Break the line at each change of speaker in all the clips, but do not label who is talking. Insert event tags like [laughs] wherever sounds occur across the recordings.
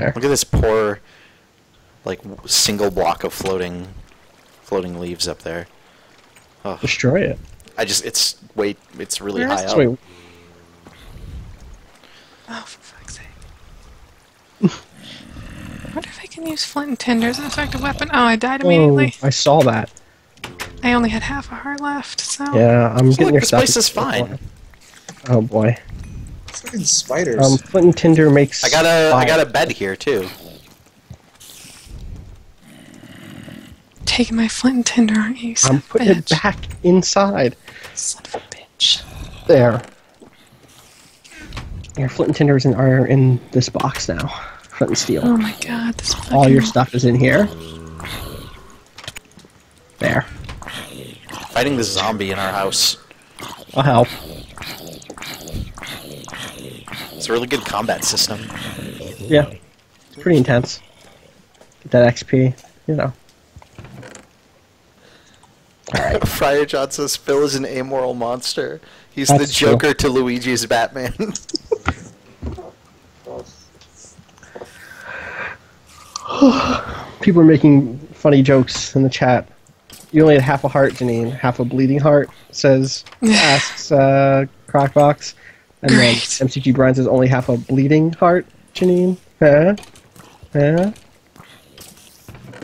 There.
Look at this poor, like single block of floating, floating leaves up there. Oh,
Destroy it.
I just it's wait it's really
Where
high
is-
up.
Wait,
Oh, for fuck's sake. [laughs] I wonder if I can use flint and tinder as an effective weapon. Oh, I died immediately.
oh,
immediately.
I saw that.
I only had half a heart left, so.
Yeah, I'm
Oh,
getting
look,
your
this
stuff.
place is fine.
Oh boy.
Fucking spiders.
Um, Flint and Tinder makes.
I got a I
fire.
got a bed here too.
Taking my flint and tinder, aren't you? Son
I'm
of a
putting it back inside.
Son of a bitch.
There. Your Flint and Tinder is in, are in this box now. Flint and Steel.
Oh my god, this
All your
fucking-
stuff is in here. There.
Fighting the zombie in our house.
I'll help.
It's a really good combat system.
Yeah. It's pretty intense. Get that XP, you know. Alright. [laughs]
Friar John says Phil is an amoral monster. He's
That's
the
true.
Joker to Luigi's Batman. [laughs] [sighs]
People are making funny jokes in the chat. You only had half a heart, Janine. Half a bleeding heart, says, [laughs] asks uh, Crockbox. And then MCG Brian says only half a bleeding heart, Janine. Huh? Huh?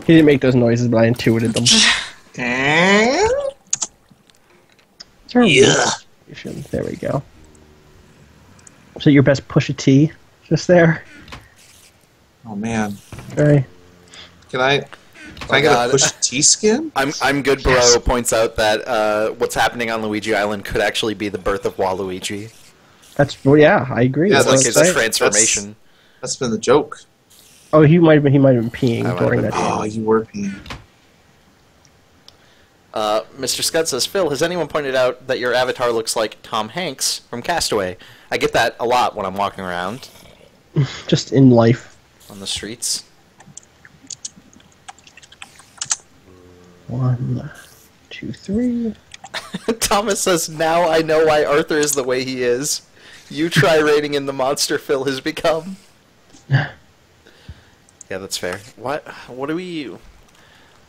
He didn't make those noises, but I intuited them. [laughs] Yeah. There we go. So your best push a T, just there.
Oh man.
Very.
Can I? Can I
Oh,
get a push T skin? [laughs]
I'm I'm good, bro.
Yes.
Points out that uh, what's happening on Luigi Island could actually be the birth of Waluigi.
That's well, yeah, I agree.
Yeah,
That's
like
what
his
I'm saying.
transformation.
That's been the joke.
Oh, he might have been. He might have been peeing
I
during
have
that.
been
Oh, you were peeing.
Uh, Mr. Scott says, Phil, has anyone pointed out that your avatar looks like Tom Hanks from Castaway? I get that a lot when I'm walking around [laughs]
Just in life.
on the streets.
One, two, three. [laughs]
Thomas says, now I know why Arthur is the way he is. You try rating in the monster Phil has become. [laughs] yeah, that's fair. What? What do we...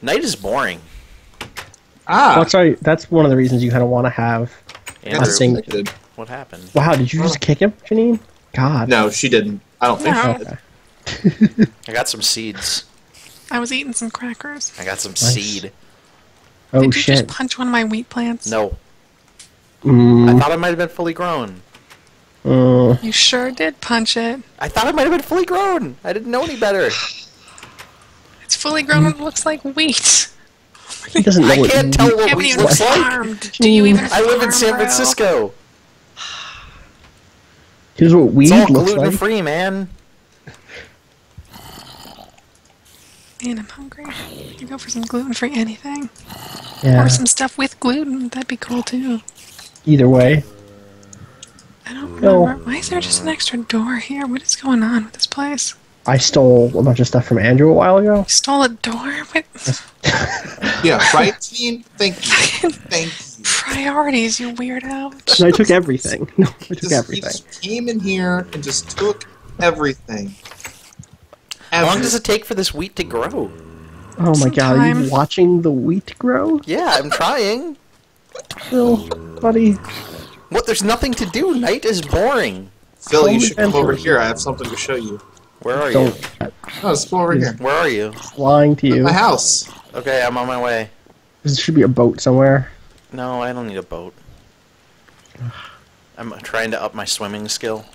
Night is boring.
Ah,
That's right. That's one of the reasons you kind of want to have.
Andrew,
that's
think-
what happened?
Wow, did you just kick him, Janine? God.
No, she didn't. I don't think
No.
she did.
Okay.
I got some seeds.
I was eating some crackers.
I got some
Nice.
seed.
Oh
Did you
shit.
just punch one of my wheat plants?
No, I
Mm,
thought it might have been fully grown.
Mm.
You sure did punch it.
I thought it might have been fully grown. I didn't know any better.
It's fully grown and it looks like wheat.
He doesn't know
I
what
can't tell what
haven't
wheat
even
looks like.
Do you even
I live in San? Francisco.
Here's what weed
It's all
looks
gluten
like.
free, man.
Man, I'm hungry. I could go for some gluten-free anything.
Yeah.
Or some stuff with gluten. That'd be cool too.
Either way.
I don't
No.
remember. Why is there just an extra door here? What is going on with this place?
I stole a bunch of stuff from Andrew a while ago.
You stole a door? What? [laughs]
Yeah, right, team? Thank you. [laughs] Thank you.
Priorities, you weirdo.
No, I took everything. [laughs] No, I took
Just,
everything.
just came in here and just took everything.
How long does it take for this wheat to grow?
Oh my god, are you watching the wheat grow?
Yeah, I'm trying.
Phil, buddy.
What? There's nothing to do. Night is boring.
Phil, you should come over here. I have something to show you.
Where are you?
Don't.
No, let's go over here.
Where are you?
Lying to you.
My house.
Okay, I'm on my way.
There should be a boat somewhere.
No, I don't need a boat. I'm trying to up my swimming skill.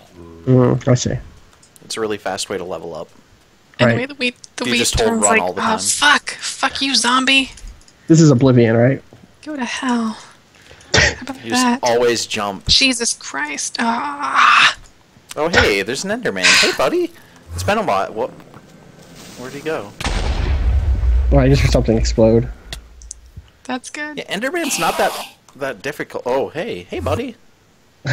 Mm, I see.
It's a really fast way to level up.
Anyway,
Right.
the wheat, the
You
wheat
just hold
turns
run
like,
all the
oh
time.
fuck, fuck you, zombie.
This is Oblivion, right?
Go to hell. How about
You just always jump.
Jesus Christ. Ah.
Oh, hey, there's an Enderman. Hey, buddy. It's been a while. What? Where'd he go?
Well, I just heard something explode.
That's good.
Yeah, Enderman's not that that difficult. Oh, hey, hey, buddy. [laughs]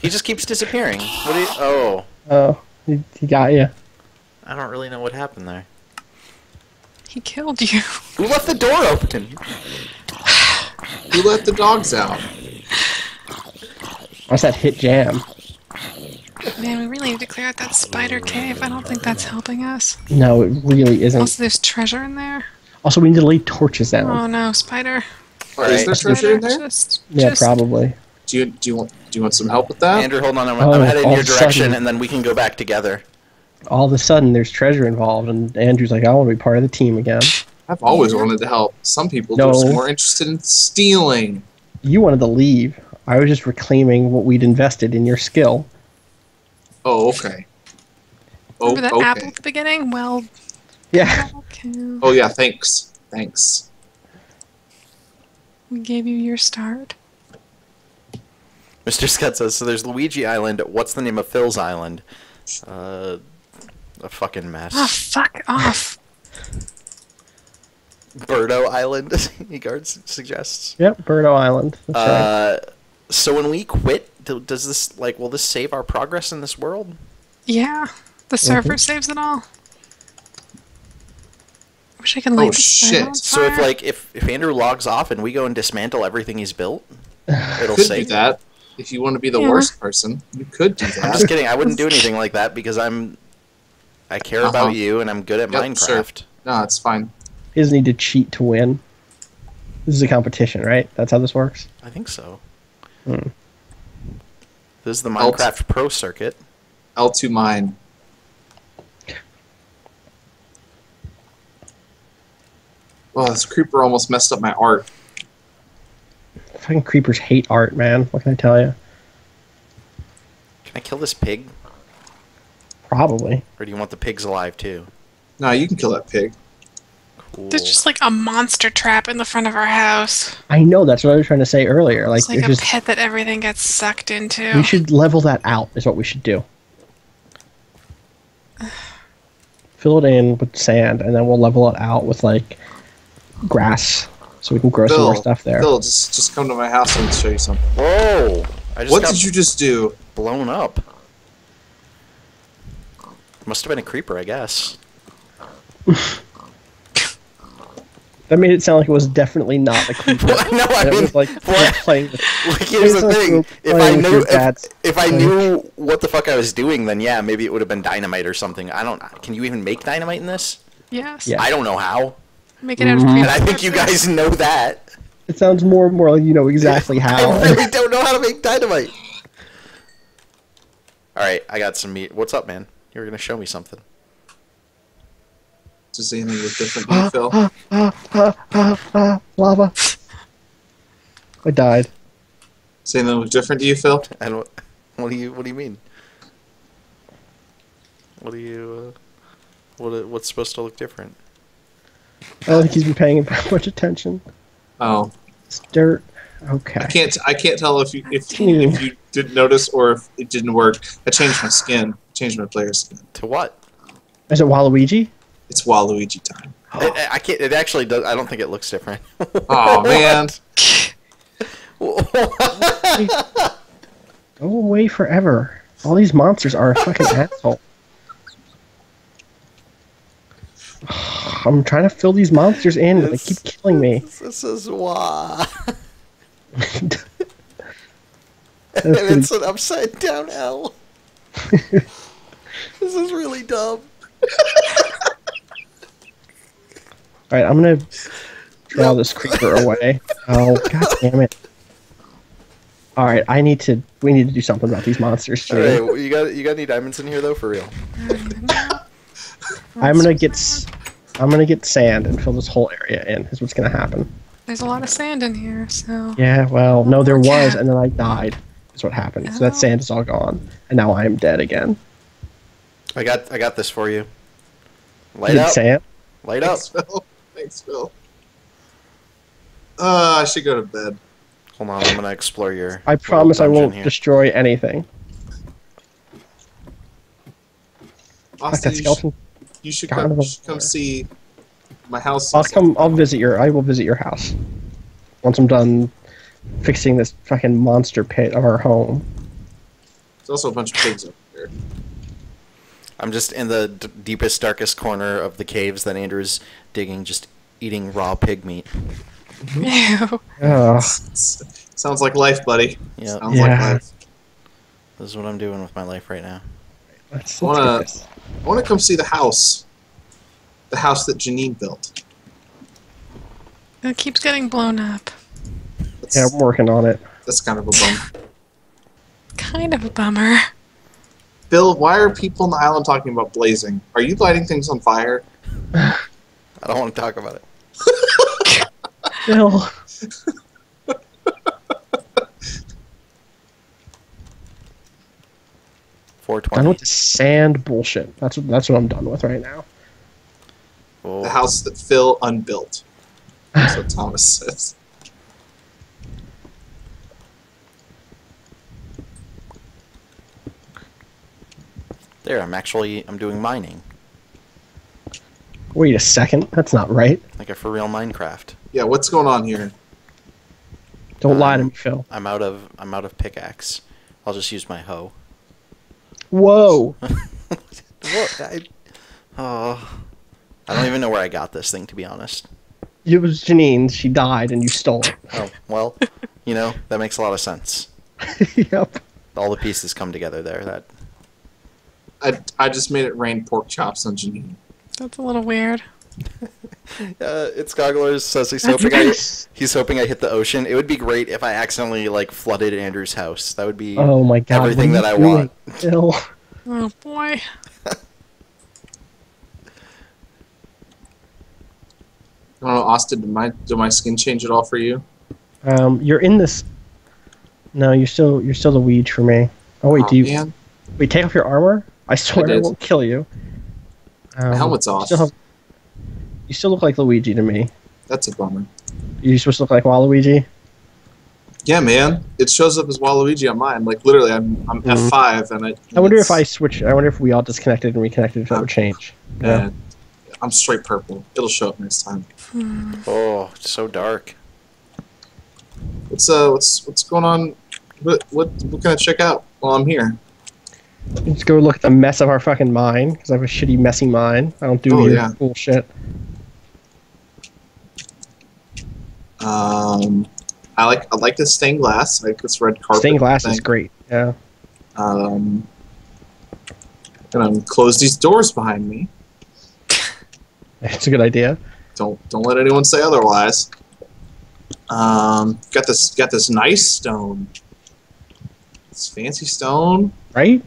he just keeps disappearing. What do you? Oh,
Oh, he, he got you.
I don't really know what happened there.
He killed you.
Who left the door open? [sighs]
Who let the dogs out?
What's that hit jam?
Man, we really need to clear out that spider cave. I don't think that's helping us.
No, it really isn't.
Also, there's treasure in there.
Also, we need to lay torches down.
Oh no, spider.
Or is there treasure in there?
Just,
yeah,
just-
probably.
Do you do you want do you want some help with that?
Andrew, hold on. I'm,
Oh,
I'm headed in your direction,
sudden-
and then we can go back together.
All of a sudden, there's treasure involved, and Andrew's like, "I want to be part of the team again."
I've always wanted to help. Some people
No.
are just more interested in stealing.
You wanted to leave. I was just reclaiming what we'd invested in your skill.
Oh, okay. Oh,
Remember that
okay.
apple at the beginning? Well,
Yeah. [laughs]
okay.
Oh yeah, thanks. Thanks.
We gave you your start.
Mr. Scott says, so there's Luigi Island. What's the name of Phil's Island? Uh, a fucking mess.
Oh, fuck off.
Birdo Island, [laughs] he guards suggests.
Yep. Birdo Island. That's right.
Uh, so when we quit, does this like will this save our progress in this world?
Yeah, the server
Mhm.
saves it all. I wish I could light
Oh,
this
shit.
So if like if if Andrew logs off and we go and dismantle everything he's built, [sighs] it'll
Could do
save.
that. If you want to be the
Yeah.
worst person, you could do that.
I'm just kidding. I wouldn't do anything like that because I'm I care
Uh-huh.
about you and I'm good at
Yep,
Minecraft.
No, it's fine.
He doesn't need to cheat to win. This is a competition, right? That's how this works.
I think so.
Hmm.
This is the
Alt.
Minecraft Pro Circuit.
L2 mine. Well, this creeper almost messed up my art.
Fucking creepers hate art, man. What can I tell you?
Can I kill this pig,
Probably.
or do you want the pigs alive too?
No, you can kill that pig.
Cool.
There's just like a monster trap in the front of our house.
I know. That's what I was trying to say earlier. Like,
It's like a
just
pit that everything gets sucked into.
we should level that out. Is what we should do. [sighs] Fill it in with sand, and then we'll level it out with like grass, so we can grow some more stuff there.
Phil, just just come to my house and show you something.
Whoa! I just
What did you just do?
blown up. Must have been a creeper, I guess. [laughs]
That made it sound like it was definitely not a [laughs] creeper.
no, I
it
mean,
was like [laughs]
what?
playing with [laughs]
Like, here's the
like
thing: if I knew
your
if, if I
like-
knew what the fuck I was doing, then yeah, maybe it would have been dynamite or something. I don't. Can you even make dynamite in this?
yes.
Yeah.
I don't know how,
Make it out of
Mhm.
creeper.
and I think you guys know that.
It sounds more and more like you know exactly how.
I really don't know how to make dynamite. All right, I got some meat. What's up, man? You were gonna show me something.
Does anything look different to you, Phil?
Lava. I died.
Does anything look different to you, Phil?
And don't. What do you What do you mean? What do you? Uh, what What's supposed to look different?
I don't think he's been paying [laughs] much attention.
Oh,
It's dirt. Okay.
I can't. I can't tell if you if you, if you didn't notice or if it didn't work. I changed my skin. Changed my player skin.
To what?
Is it Waluigi?
It's Waluigi time.
I, I- I can't. It actually does. I don't think it looks different.
Oh [laughs] man, [laughs]
Go away forever. All these monsters are a fucking [laughs] asshole. I'm trying to fill these monsters in, but they keep killing me.
This is why. and
That's
it's an upside down L. this is really dumb.
Alright, I'm gonna draw this creeper away. Oh, god damn it. Alright, I need to. We need to do something about these monsters,
All
too.
right, well, you got you got any diamonds in here though, for real?
I'm gonna get. s- I'm gonna get sand and fill this whole area in. Is what's gonna happen.
There's a lot of sand in here, so.
Yeah, well, no, there was, and then I died. Is what happened. So that
Oh.
sand is all gone, and now I am dead again.
I got I got this for you.
You
Light
did
up,
sand?
light up.
Thanks, Phil. Thanks, Uh, I should go to bed.
Hold on, I'm gonna explore your.
I promise I won't
here.
destroy anything. Fuck
Austin,
that
you, sh-
skeleton.
you should come. You should come see my house.
I'll come. I'll visit your. I will visit your house once I'm done fixing this fucking monster pit of our home.
There's also a bunch of pigs up here.
I'm just in the d- deepest, darkest corner of the caves that Andrew's digging, just eating raw pig meat.
Ew. [laughs]
Ugh.
Sounds like life, buddy.
Yeah.
Sounds like
Yeah.
life.
This is what I'm doing with my life right now.
Let's,
I wanna- I want to come see the house. The house that Janine built.
It keeps getting blown up.
That's,
Yeah, I'm working on it.
that's kind of a bummer.
Kind of a bummer.
Bill, why are people on the island talking about blazing? Are you lighting things on fire? [laughs]
I don't want to talk about it. [laughs]
Bill. Done
420.
with the sand bullshit. That's what that's what I'm done with right now.
Oh,
The house that Phil unbuilt. That's what Thomas says.
There, I'm actually I'm doing mining,
Wait a second. That's not right.
like a for real Minecraft.
Yeah, what's going on here?
Don't lie to
Um,
me, Phil.
I'm out of I'm out of pickaxe. I'll just use my hoe.
Whoa. [laughs]
What? [laughs] I, oh, I don't even know where I got this thing to be honest.
It was Janine's. She died, and you stole it.
Oh well, you know that makes a lot of sense. [laughs]
yep.
All the pieces come together there. That
I, I just made it rain pork chops on Janine.
That's a little weird. [laughs]
uh, it's Gogglers says he's
That's
hoping I he's hoping I hit the ocean. It would be great if I accidentally like flooded Andrew's house. That would be
Oh my god.
everything that I want.
doing, Phil. [laughs]
Oh boy.
I don't know, Austin, did my, did my skin change at all for you?
Um, you're in this. No, you're still you're still the weed for me. Oh wait,
Aw,
do you
man.
wait? Take off your armor. I swear I,
did.
won't kill you. Um,
My helmet's
you
off.
Still have, you still look like Luigi to me.
That's a bummer.
You're supposed to look like Waluigi.
Yeah, man. It shows up as Waluigi on mine. Like, literally, I'm, I'm
Mhm.
F5, and I...
I wonder if I switch. I wonder if we all disconnected and reconnected. If that would change. Yeah.
I'm straight purple. It'll show up next time.
Hmm.
oh so dark.
What's uh, what's what's going on? What what what can I check out while I'm here?
Let's go look at the mess of our fucking mine because I have a shitty, messy mine. I don't do
Oh, yeah.
bullshit.
Um, I like I like this stained glass. I like this red carpet.
Stained glass
thing.
is great. Yeah.
Um, gonna close these doors behind me. [laughs]
It's a good idea.
Don't don't let anyone say otherwise. Um, got this got this nice stone. This fancy stone.
Right?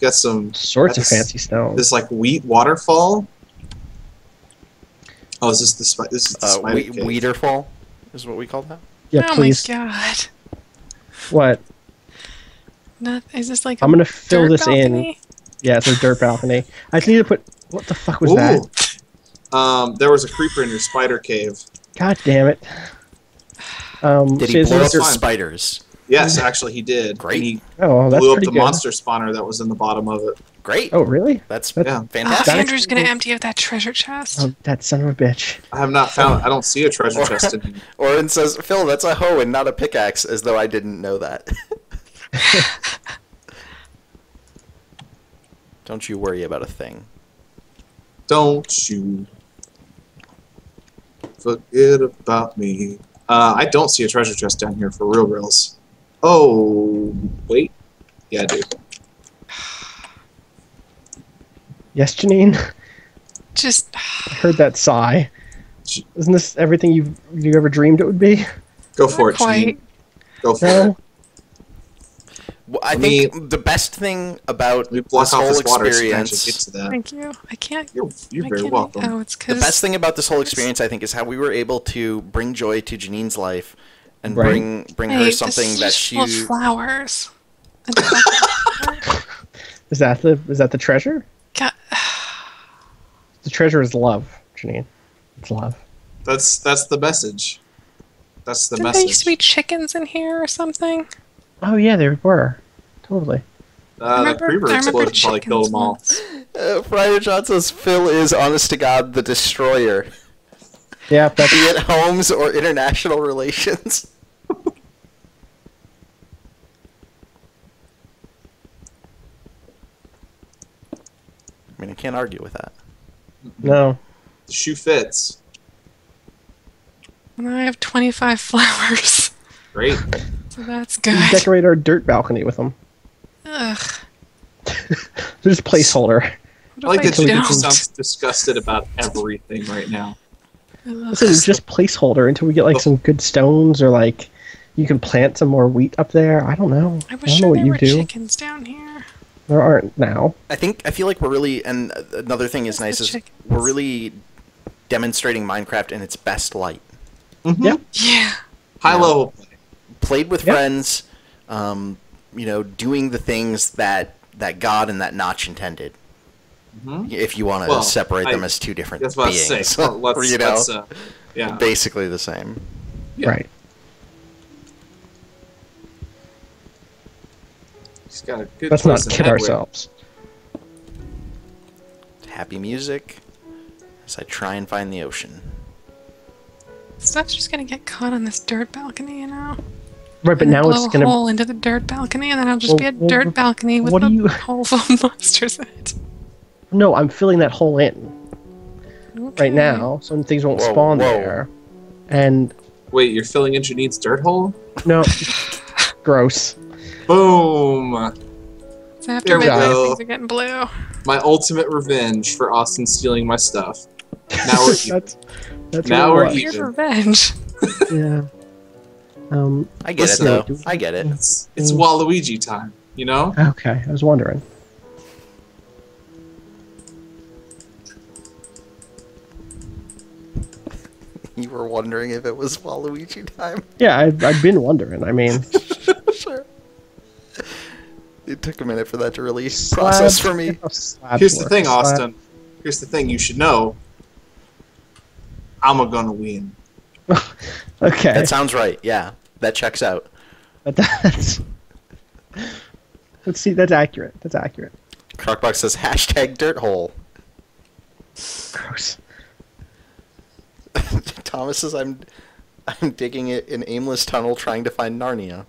Got some
Sorts of fancy stone.
this like wheat waterfall. Oh, is this the spi- this is the
Uh,
spider
we-
cave.
Weederfall is what we call that.
yeah,
oh
please.
my god.
What?
Not, is this like
I'm gonna fill
dirt
this in. Yeah, it's a dirt [laughs] balcony. I just need to put. What the fuck was that?
Um, there was a creeper in your spider cave.
God damn it. Um,
Did he
is
blow up the
fine.
spiders?
Yes, actually, he did.
Great.
And he
oh, that's
blew up the
good.
monster spawner that was in the bottom of it.
Great.
Oh, really?
That's
That's-
Yeah.
Oh,
fantastic.
That
Andrew's gonna empty out that treasure chest.
Oh, that son of a bitch.
I have not found. I don't see a treasure chest in here. [laughs]
Orin says, Phil, that's a hoe and not a pickaxe, as though I didn't know that. [laughs] Don't you worry about a thing.
Don't you forget about me. Uh, I don't see a treasure chest down here for real, reals. Oh, wait. Yeah, I do.
Yes, Janine.
Just
I heard that sigh. Isn't this everything you've you ever dreamed it would be?
Go for it,
quite.
Janine. Go for it.
Well, I
Let
think the best thing about
Let block
this whole
this water so I can actually get
experience,
to that.
Thank you. I can't.
You're, you're
I
very
can't-
welcome.
Oh, it's
the best thing about this whole experience, I think, is how we were able to bring joy to Janine's life and
Right.
bring bring her something that she.
full flowers. [laughs]
Is that the is that the treasure?
God, [sighs]
The treasure is love, Janine. It's love.
That's that's the message. That's the
didn't there used to be chickens in here or something?
Oh yeah, there were. Totally.
uh, the creeper exploded probably killed them all.
Uh, Friar John says Phil is, honest to God, the destroyer,
Yeah, [laughs] that's
be it homes or international relations. [laughs] I mean, I can't argue with that.
no.
The shoe fits.
And I have 25 flowers.
Great. [laughs]
So that's
We
good.
decorate our dirt balcony with them.
Ugh.
Just placeholder.
What
I like that you
don't?
disgusted about everything right now.
Ugh.
This is just placeholder until we get like some good stones or like you can plant some more wheat up there. I don't know.
I
I, don't know
sure
what
there
you
were
do.
chickens down here.
There aren't now.
I think I feel like we're really and another thing is
It's
nice is
chickens.
we're really demonstrating Minecraft in its best light.
Mhm.
Yep.
Yeah.
High
Yeah.
level.
Played with
Yep.
friends, um, you know, doing the things that that God and that Notch intended.
Mhm.
If you want to
Well,
separate them as two different
That's what I was
beings,
saying. Well, let's, [laughs]
you know,
let's, uh, yeah.
basically the same.
Yeah.
Right.
He's got a good
Let's not kid
head with.
ourselves.
Happy music as I try and find the ocean.
Stuff's just gonna get caught on this dirt balcony, you know?
Right, but
And
now
blow
it's
a
gonna.
hole into the dirt balcony, and then I'll just
Well,
be a
well,
dirt balcony with a
you-
hole full of [laughs] monsters in it.
No, I'm filling that hole in
Okay.
right now, so things won't
Whoa,
spawn
whoa.
there. And
Wait, you're filling in Janine's dirt hole?
no, [laughs] gross.
Boom!
So after
There we
midnight,
go.
things are getting blue.
My ultimate revenge for Austin stealing my stuff. Now we're [laughs] even.
that's that's
Now we're
it was.
Weird
even.
revenge. [laughs]
Yeah. Um.
I get
Listen,
it though. I get it.
It's, it's
Mm.
Waluigi time, you know?
Okay, I was wondering.
You were wondering if it was Waluigi time.
Yeah, I've, I've been wondering. I mean, [laughs]
sure. It took a minute for that to really process for me.
how slabs
Here's the thing,
Slab-
Austin. Here's the thing you should know. I'm a gonna win. [laughs]
Okay,
That sounds right. Yeah, that checks out.
but that's. Let's see. That's accurate. That's accurate.
Crockbox says hashtag dirt hole.
Gross.
Thomas says I'm I'm digging it an aimless tunnel trying to find Narnia.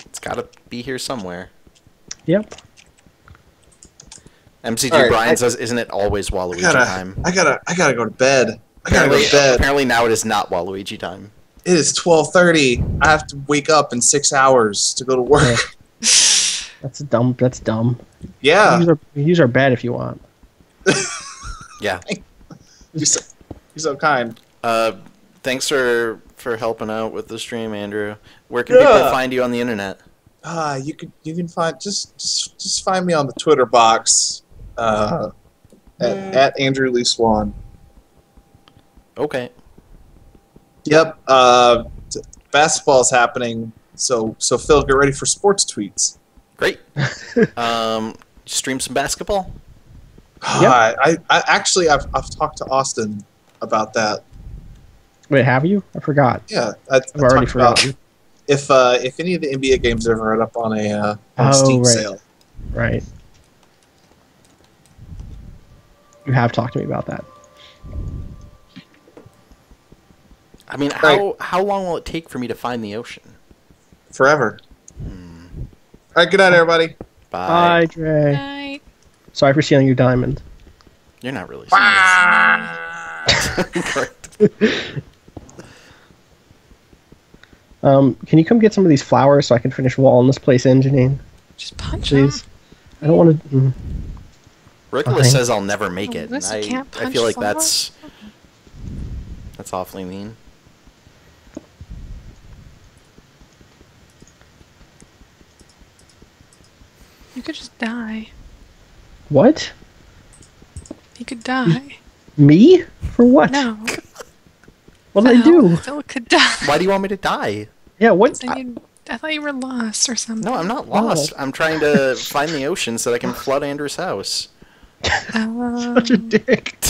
It's gotta be here somewhere.
Yep.
MCG
All right,
Brian
I-
says, "Isn't it always
I
Waluigi
gotta,
time?"
I gotta, I gotta go to bed. I gotta go to bed.
apparently now it is not Waluigi time.
It is 12:30. I have to wake up in six hours to go to work. [laughs]
That's dumb. That's dumb.
Yeah,
Use our, use our bed if you want. [laughs]
Yeah.
you're so, you're so kind.
Uh, thanks for for helping out with the stream, Andrew. Where can
Yeah.
people find you on the internet?
Ah, you could, you can find just, just, just find me on the Twitter box, uh, at, at Andrew Lee Swan.
Okay.
Yep. Uh, t- basketball's happening, so so Phil, get ready for sports tweets.
Great. [laughs] um, stream some basketball. [gasps]
Yep.
Ah, I, I actually I've, I've talked to Austin about that.
Wait, have you? I forgot.
Yeah, I, I
I've already
talked about
forgotten.
if uh, if any of the NBA games ever end up on a uh, on
Oh,
Steam
right.
sale.
Right. You have talked to me about that.
I mean,
Right.
how how long will it take for me to find the ocean?
forever. All right, good night, everybody.
Bye.
Bye, Dre.
Night.
Sorry for stealing your diamond.
You're not really.
Ah! [laughs]
Correct.
Um, can you come get some of these flowers so I can finish walling this place in, Janine?
Just punch
Please.
him.
I don't want to. Mm.
Ridiculous
Fine.
says I'll never make
Oh,
it. and I
can't
I feel like
flowers?
that's that's awfully mean.
You could just die.
What?
You could die.
Me? For what?
No.
What did I do?
Phil could die.
Why do you want me to die?
Yeah, what?
Then you, I thought you were lost or something.
No, I'm not lost. I'm trying to find the ocean so that I can flood Andrew's house.
Um,
Such a dick. [laughs]
could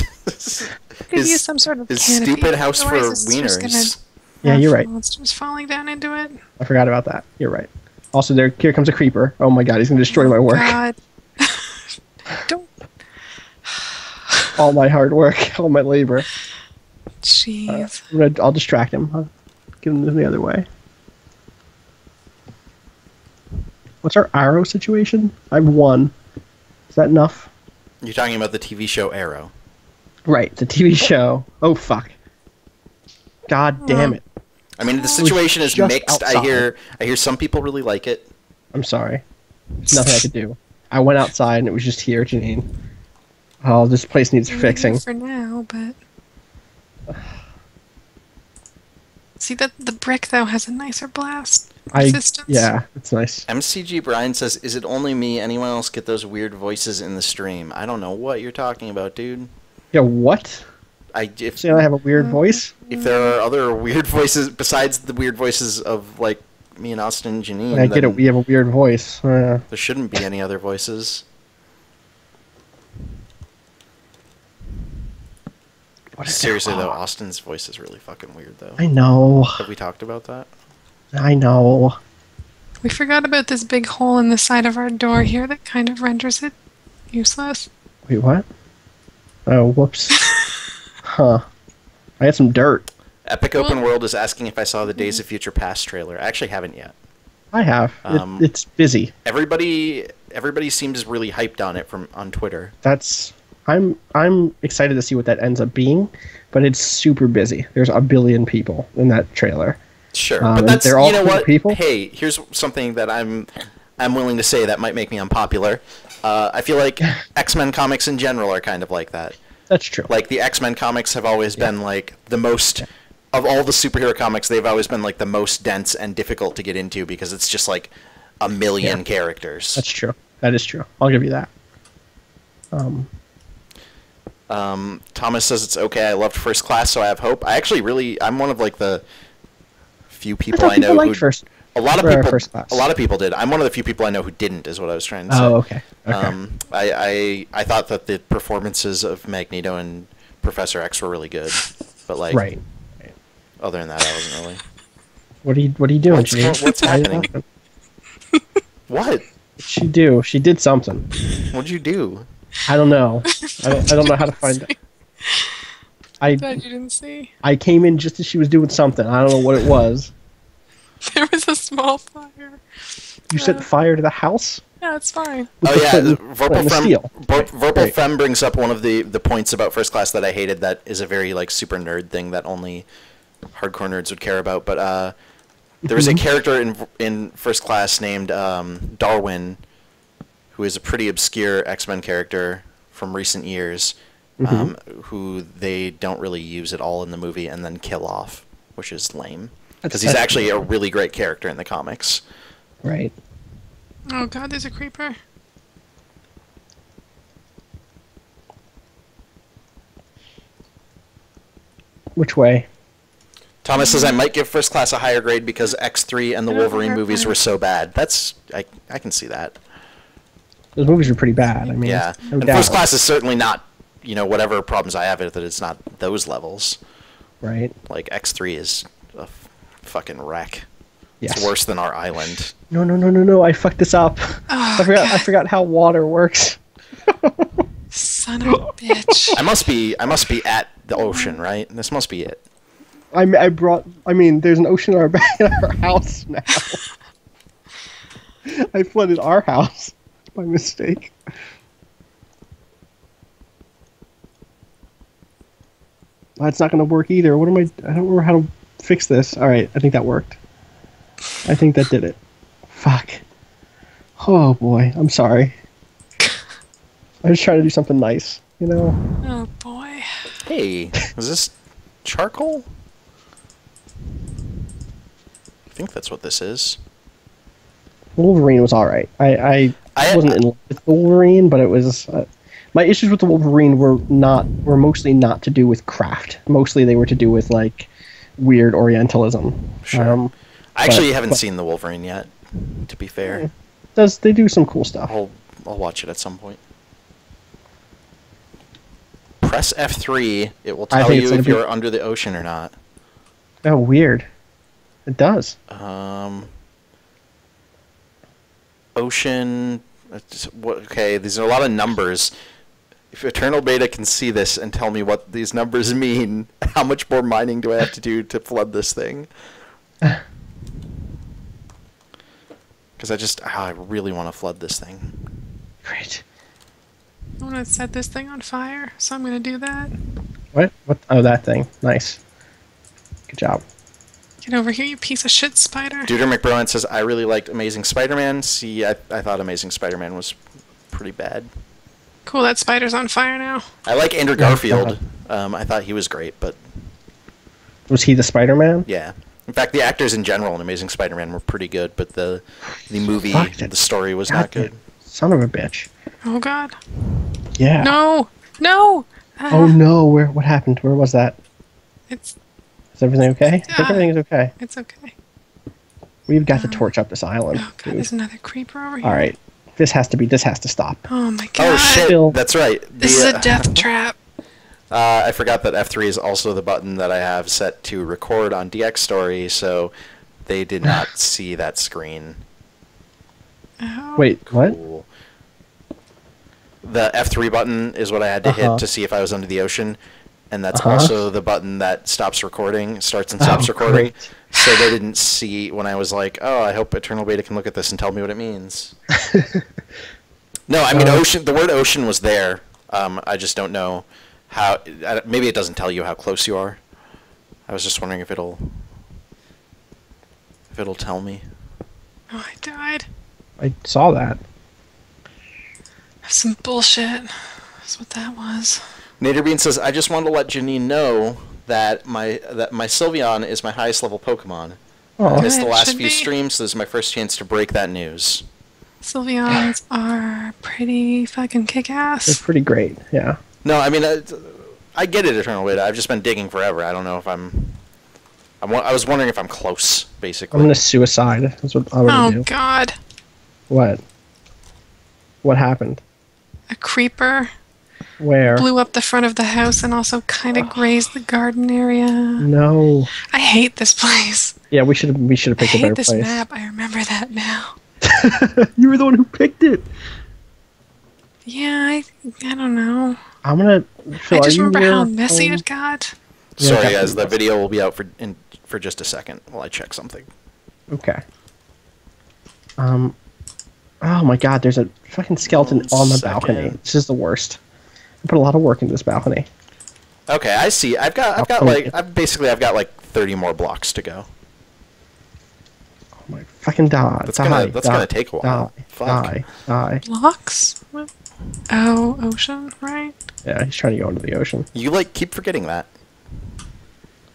His-
use some sort of
His
canopy,
stupid house for
otherwise it's
wieners.
Yeah, you're right.
Monsters falling down into it.
I forgot about that. You're right. Also, there here comes a creeper. Oh my god, he's gonna destroy my work.
God. [laughs] Don't.
All my hard work, [laughs] all my labor.
Jeez.
Uh, I'm gonna, I'll distract him. I'll give him the other way. What's our arrow situation? I have one. Is that enough?
You're talking about the TV show Arrow.
Right, the TV show. Oh fuck. God damn it!
I mean, the situation is
just
mixed. I hear I hear some people really like it.
I'm sorry. There's nothing I could do. I went outside and it was just here, Janine. Oh, this place needs fixing.
for now, but see that the brick though has a nicer blast
I
resistance.
yeah, it's nice.
MCG Brian says, "Is it only me? Anyone else get those weird voices in the stream? I don't know what you're talking about, dude.
Yeah, what?
I if
Saying I have a weird voice?
if there are other weird [laughs] voices besides the weird voices of like me and Austin and Janine,
I get it. We have a weird voice. Uh,
there shouldn't be any other voices.
what is?
Seriously though, Austin's voice is really fucking weird though.
I know.
Have we talked about that?
I know.
We forgot about this big hole in the side of our door here that kind of renders it useless.
Wait, what? Oh, whoops. [laughs] huh. I had some dirt.
Epic Open World is asking if I saw the Days of Future Past trailer. I actually haven't yet.
I have. It-
Um,
it's busy.
Everybody, everybody seems really hyped on it from on Twitter.
That's. I'm. I'm excited to see what that ends up being, but it's super busy. There's a billion people in that trailer.
Sure,
Um,
but that's
they're all
you know
cool
what.
people?
Hey, here's something that I'm I'm willing to say that might make me unpopular. Uh, I feel like [laughs] X Men comics in general are kind of like that.
That's true.
Like the X Men comics have always been like the most of all the superhero comics. They've always been like the most dense and difficult to get into because it's just like a million
Yeah.
characters.
That's true. That is true. I'll give you that. Um,
Um, Thomas says it's okay. I loved First Class, so I have hope. I actually really, I'm one of like the few people
thought
I, know
people
who
first.
A lot of
or
people
First Class.
a lot of people did. I'm one of the few people I know who didn't. Is what I was trying to say.
Oh, okay. Okay.
Um, I, I I thought that the performances of Magneto and Professor X were really good, but like
right.
other than that, I wasn't really.
What are you What are you doing?
What's-
Janine?
what's
Why are you
happening? What?
What'd she do? She did something.
What'd you do?
I don't know. I don't, I don't know how to find it. [laughs] I
That you didn't see.
I came in just as she was doing something. I don't know what it was. [laughs]
There was a small fire.
You set fire to the house.
Yeah, it's fine.
With
oh
the
yeah,
flint
the
and- flint
Vorpal
and
Fem.
steel.
Vor- Vorpal
Right.
Fem brings up one of the the points about First Class that I hated. That is a very like super nerd thing that only hardcore nerds would care about. But uh, there was a character in in First Class named um, Darwin, who is a pretty obscure X Men character from recent years, um, who they don't really use at all in the movie, and then kill off, which is lame. Because he's actually a really great character in the comics.
Right.
Oh god, there's a creeper.
Which way?
Thomas says I might give First Class a higher grade because X three and the Wolverine movies were so bad. That's I I can see that.
Those movies were pretty bad. I mean,
Yeah,
no
and
doubt.
First Class is certainly not you know whatever problems I have with it. It's not those levels.
right?
Like X three is a f- fucking wreck.
Yes.
It's worse than our island.
No, no, no, no, no! I fucked this up.
Oh,
I forgot. I
oh,
forgot how water works. [laughs]
Son of a bitch.
I must be I must be at the ocean, right? This must be it.
I m- I brought. I mean, there's an ocean in our [laughs] back in our house now. [laughs] I flooded our house by mistake. That's not going to work either. What am I? I don't remember how to fix this. All right, I think that worked. I think that did it. Fuck. Oh boy, I'm sorry. I was trying to do something nice, you know.
Oh boy.
Hey, is this charcoal? I think that's what this is.
Wolverine was all right. I I,
I-
wasn't in love with Wolverine, but it was. Uh, my issues with the Wolverine were not were mostly not to do with craft. Mostly they were to do with like weird Orientalism.
Sure.
Um,
I actually
But-
haven't
but-
seen the Wolverine yet. To be fair,
does they do some cool stuff?
I'll I'll watch it at some point. Press F three. It will tell you if
be-
you're under the ocean or not.
Oh, weird. It does.
Um, ocean. what- Okay, these are a lot of numbers. If Eternal Beta can see this and tell me what these numbers mean, [laughs] how much more mining do I have to do to flood this thing? [laughs] Because I just, ah, I really want to flood this thing.
Great.
I want to set this thing on fire, so I'm gonna do that.
What? What? Oh, that thing. Nice. Good job.
Get over here, you piece of shit spider.
Duder McBrowan says, I really liked Amazing Spider-Man. See, I, I thought Amazing Spider-Man was pretty bad.
Cool, that spider's on fire now.
I like Andrew Garfield. Um, I thought he was great, but
Was he the Spider-Man?
yeah. In fact, the actors in general in Amazing Spider-Man were pretty good, but the the movie,
Fuck, that-
the story was not good.
Son of a bitch.
Oh god.
Yeah.
No! No! Ah,
Oh no, where what happened? Where was that?
It's
Is everything okay? I think
Ah.
everything is okay.
it's okay.
We've got to torch up this island.
Oh god,
dude.
there's another creeper over here.
All right. This has to be this has to stop.
Oh my god.
Oh shit!
Still-
That's right.
This is
uh,
a death [laughs] trap.
Uh, I forgot that F3 is also the button that I have set to record on Dxtory, so they did [laughs] not see that screen.
Oh.
Wait, what?
The F3 button is what I had to
Uh-huh.
hit to see if I was under the ocean, and that's
Uh-huh.
also the button that stops recording, starts and stops
Oh,
recording.
great.
So they didn't see when I was like, "Oh, I hope Eternal Beta can look at this and tell me what it means." [laughs] no, I mean
Uh,
ocean. The word ocean was there. Um, I just don't know how. I- Maybe it doesn't tell you how close you are. I was just wondering if it'll if it'll tell me.
Oh, I died.
I saw that.
That's some bullshit. That's what that was.
Naderbean says, "I just wanted to let Janine know that my that my Sylveon is my highest level Pokemon. I
Oh,
missed the last few
be.
streams, so this is my first chance to break that news."
Sylveons [sighs] are pretty fucking kick ass.
they're
kick-ass.
pretty great. Yeah.
No, I mean, I, I get it, Eternal Beta. I've just been digging forever. I don't know if I'm. I'm I was wondering if I'm close, basically.
I'm gonna suicide. That's what I'm gonna
Oh
do.
god.
What? What happened?
A creeper
Where?
blew up the front of the house and also kind of grazed the garden area.
No.
I hate this place.
Yeah, we should have we should have
I
picked a
hate
better
this
place.
map. I remember that now. [laughs]
you were the one who picked it.
Yeah, I, I don't know.
I'm gonna. Phil,
I just remember how messy
home?
it got.
Yeah,
Sorry, guys. The video will be out for in for just a second while I check something.
Okay. Um. Oh my God! There's a fucking skeleton
One
on the
second.
balcony. This is the worst. I put a lot of work into this balcony.
Okay, I see. I've got. I've got
Oh,
like. I've basically. I've got like 30 more blocks to go.
Oh my fucking die!
That's
die,
gonna- that's
die,
gonna take a while.
Die,
Fuck.
die, die.
Blocks? What? Oh, ocean, right?
Yeah, he's trying to go into the ocean.
You like keep forgetting that.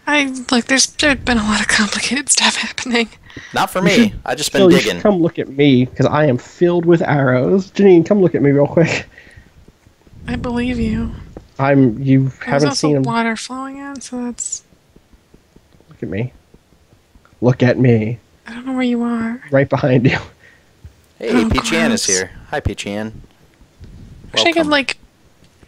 I like. There's there's been a lot of complicated stuff happening.
Not for me.
should-
I just been
Phil, you
digging.
come look at me because I am filled with arrows. Janine, come look at me real quick.
I believe you.
I'm. You
There's
haven't seen him.
water flowing in, so that's.
Look at me. Look at me.
I don't know where you are.
Right behind you.
Hey,
Oh,
Peachy Ann is here. Hi, Peachy Ann.
Wish I could like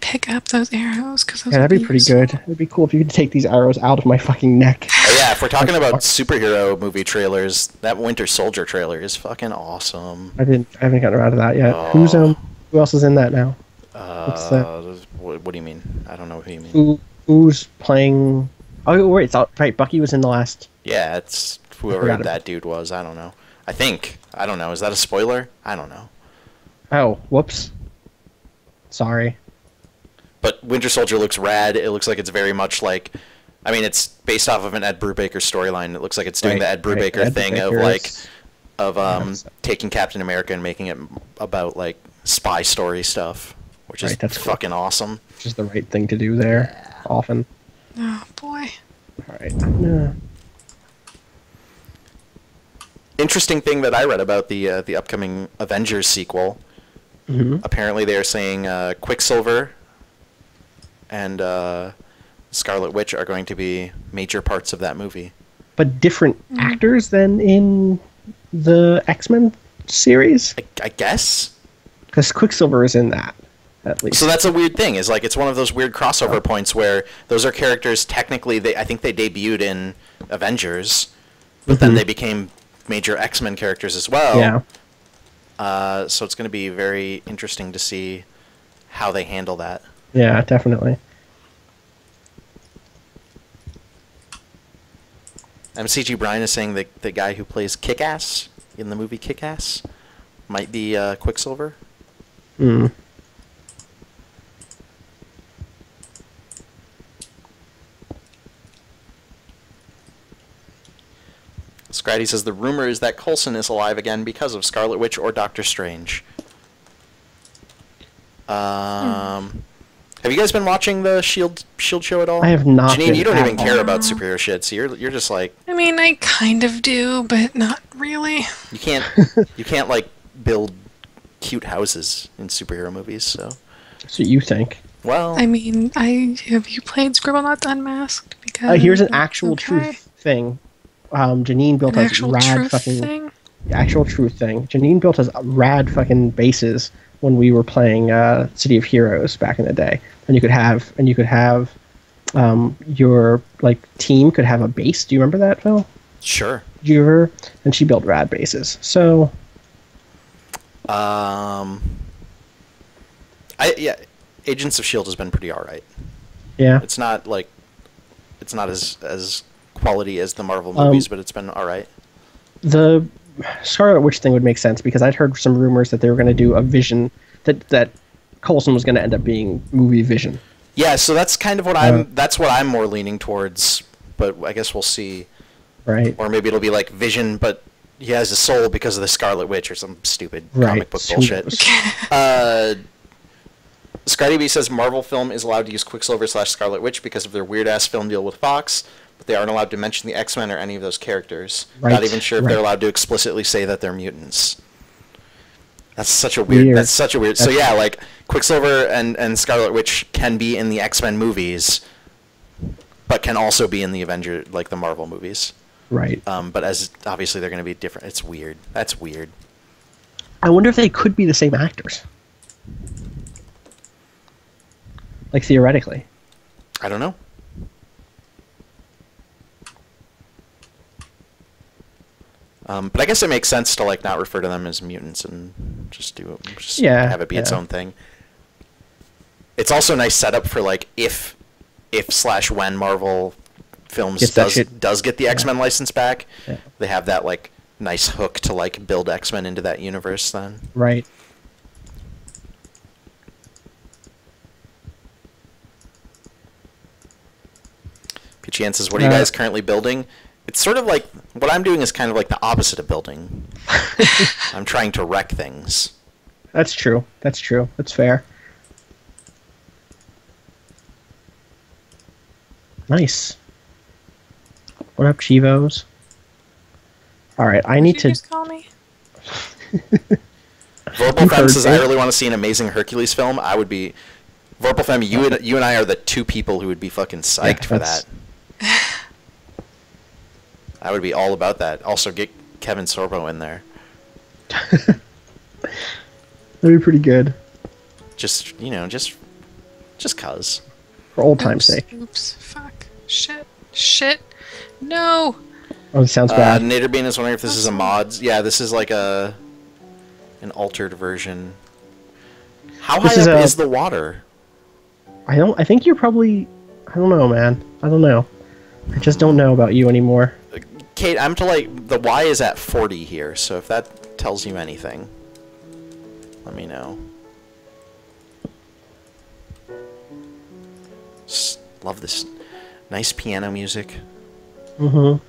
pick up those arrows because.
Yeah, that'd be pretty
useful.
good. It'd be cool if you could take these arrows out of my fucking neck.
Oh, yeah, if we're talking about superhero movie trailers, that Winter Soldier trailer is fucking awesome.
I didn't. I haven't gotten around to that yet. Who's
Oh.
um? Who else is in that now?
Uh,
What's that?
What, what do you mean? I don't know who you mean.
Who? Who's playing? Oh wait, it's all, right. Bucky was in the last.
Yeah, it's whoever that
about-
dude was. I don't know. I think. I don't know. Is that a spoiler? I don't know.
Oh, whoops. Sorry.
But Winter Soldier looks rad. It looks like it's very much like. I mean, it's based off of an Ed Brubaker storyline. It looks like it's doing
Right,
the Ed
right,
Brubaker
Ed
thing of like
is-
of um taking Captain America and making it about like spy story stuff, which is
Right, that's cool.
fucking awesome.
which is the right thing to do there. Often.
Oh boy.
All right. Yeah.
Interesting thing that I read about the uh, the upcoming Avengers sequel.
hmm
Apparently, they're saying uh, Quicksilver and uh, Scarlet Witch are going to be major parts of that movie.
But different actors than in the X Men series,
I, I guess.
because Quicksilver is in that. At least.
So that's a weird thing. Is like it's one of those weird crossover points where those are characters technically they I think they debuted in Avengers, but then
Mhm.
they became major X Men characters as well.
yeah.
Uh, so it's going to be very interesting to see how they handle that.
Yeah. Definitely.
MCG Brian is saying that the guy who plays Kick Ass in the movie Kick Ass might be uh, Quicksilver.
Mm.
Scratty says the rumor is that Coulson is alive again because of Scarlet Witch or Doctor Strange. Um, have you guys been watching the Shield Shield show at all?
I have not
Janine,
been
you don't
at
even care about superhero shit, so you're you're just like
I mean, I kind of do, but not really.
you can't [laughs] you can't like build cute houses in superhero movies. So
That's what you think.
well,
I mean, I have you played Scribblenauts Unmasked? Because
Uh, here's an actual
okay.
truth thing. Um, Janine built
An
us rad
truth
fucking
thing.
actual truth thing. Janine built us rad fucking bases when we were playing uh, City of Heroes back in the day, and you could have and you could have um, your like team could have a base. Do you remember that, Phil?
sure.
Did you ever? And she built rad bases. So
Um, I yeah, Agents of Shield has been pretty all right.
yeah,
It's not like it's not as as quality as the Marvel
Um,
movies, but it's been all right.
the Scarlet Witch thing would make sense because I'd heard some rumors that they were going to do a Vision that that Coulson was going to end up being movie Vision.
Yeah, so that's kind of what
Uh,
I'm. That's what I'm more leaning towards. But I guess we'll see.
Right.
Or maybe it'll be like Vision, but he has a soul because of the Scarlet Witch or some stupid
Right.
comic book bullshit. [laughs]
knows?
Uh, Scotty B says Marvel Film is allowed to use Quicksilver slash Scarlet Witch because of their weird ass film deal with Fox, but they aren't allowed to mention the X Men or any of those characters. Not even sure if they're allowed to explicitly say that they're mutants. That's such a weird.
Weird.
That's such a weird. So yeah, like Quicksilver and and Scarlet Witch can be in the X Men movies, but can also be in the Avenger like the Marvel movies.
Right.
Um, but as obviously they're going to be different. It's weird. That's weird.
I wonder if they could be the same actors. Like theoretically.
I don't know. Um, but I guess it makes sense to like not refer to them as mutants and just do just
Yeah,
have it be its own thing. It's also a nice setup for like if if slash when Marvel films
Gets
does
shit-
does get the X Men license back,
Yeah.
they have that like nice hook to like build X Men into that universe. Then
Right.
Says, "What are you
Uh,
guys currently building?" It's sort of like what I'm doing is kind of like the opposite of building. [laughs] I'm trying to wreck things.
That's true. That's true. That's fair. Nice. What up, Chivos? All right, I need
Did
to.
just call me? [laughs]
Vorpal
You
Femme
heard
says, "I really want to see an amazing Hercules film." I would be. Vorpal Femme, you and you and I are the two people who would be fucking psyched
Yeah,
for
that's-
that. I would be all about that. Also, get Kevin Sorbo in there. [laughs]
That'd be pretty good
Just you know, just just cause.
for old time's sake.
Oops. Fuck. Shit. Shit. No.
Oh, it sounds
Uh,
bad.
Naderbean is wondering if this is a mod. Yeah, this is like a an altered version. How
This
high
is
up
a-
is the water?
I don't. I think you're probably. I don't know, man. I don't know. I just don't know about you anymore.
Kate, I'm to like the Y is at 40 here, so if that tells you anything, let me know. S- love this nice piano music.
Mm-hmm.